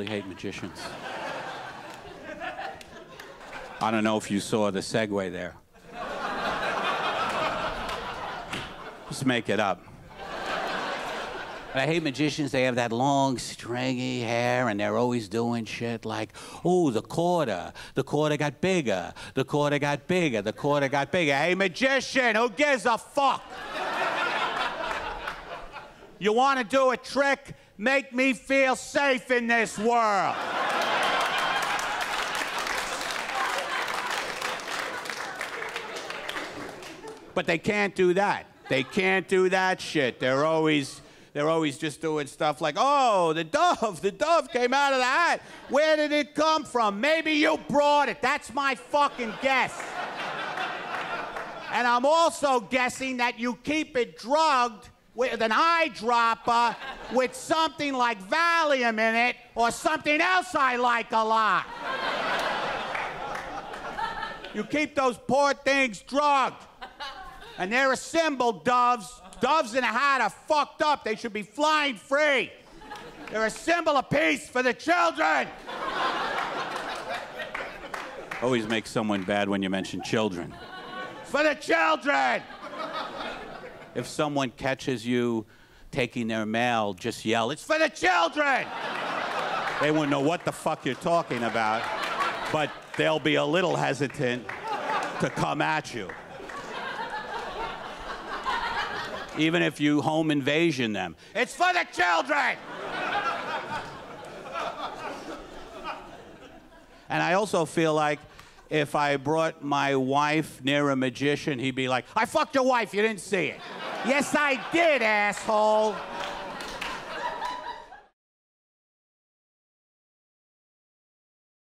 magicians. I don't know if you saw the segue there. Just make it up. I hate magicians. They have that long, stringy hair, and they're always doing shit like, "Oh, the quarter, the quarter got bigger, the quarter got bigger, the quarter got bigger." Hey, magician, who gives a fuck? you want to do a trick? Make me feel safe in this world. but they can't do that. They can't do that shit. They're always they're always just doing stuff like, oh, the dove, the dove came out of the hat. Where did it come from? Maybe you brought it. That's my fucking guess. and I'm also guessing that you keep it drugged with an eyedropper with something like Valium in it or something else I like a lot. you keep those poor things drugged. And they're a symbol, doves. Doves in a hat are fucked up. They should be flying free. They're a symbol of peace for the children. Always makes someone bad when you mention children. For the children! If someone catches you taking their mail, just yell, It's for the children! they won't know what the fuck you're talking about, but they'll be a little hesitant to come at you. even if you home invasion them. It's for the children! and I also feel like if I brought my wife near a magician, he'd be like, I fucked your wife, you didn't see it. yes, I did, asshole.